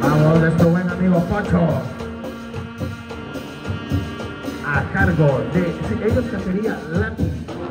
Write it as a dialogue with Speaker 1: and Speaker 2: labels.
Speaker 1: Vamos, nuestro buen amigo Pocho. A cargo de. ellos cacería lápiz.